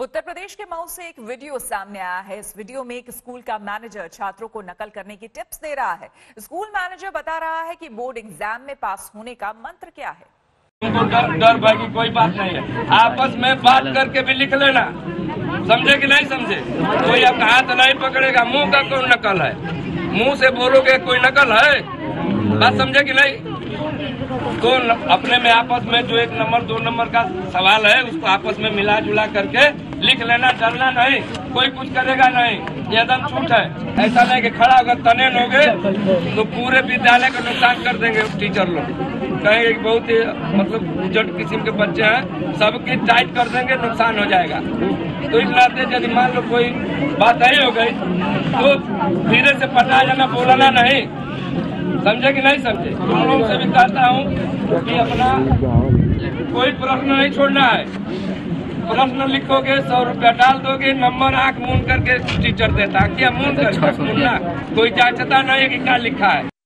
उत्तर प्रदेश के मऊ से एक वीडियो सामने आया है। इस वीडियो में एक स्कूल का मैनेजर छात्रों को नकल करने की टिप्स दे रहा है। स्कूल मैनेजर बता रहा है कि बोर्ड एग्ज़ाम में पास होने का मंत्र क्या है? उनको डर डर भय की कोई बात नहीं है। आपस में बात करके भी लिख लेना। समझे कि नहीं समझे? कोई आपका हाथ नहीं पकड़ेगा, मुँह का कौन नकल है? मुँह से बोलोगे कोई नकल है? बात समझे कि नहीं? तो अपने में आपस में जो एक नंबर, दो नंबर का सवाल है, उसको आपस में मिला जुला करके लिख लेना डरना नहीं। कोई कुछ करेगा नहीं। ये एकदम छूट है। ऐसा नहीं कि खड़ा अगर तने लोगे तो पूरे विद्यालय का नुकसान कर देंगे टीचर लोग। कहेंगे बहुत ही मतलब उजट किस्म के बच्चे हैं, सबकी टाइट कर देंगे, नुकसान हो जाएगा। तो इस नाते यदि मान लो कोई बात नहीं हो गई तो धीरे से पटा जाना, बोलना नहीं। समझे कि नहीं समझे? हम लोग से भी कहता हूँ कि अपना कोई प्रश्न नहीं छोड़ना है। प्रश्न लिखोगे, सौ रुपया डाल दोगे, नंबर आँख मून करके टीचर देता क्या मून मूनना कोई जांचता नहीं है कि क्या लिखा है।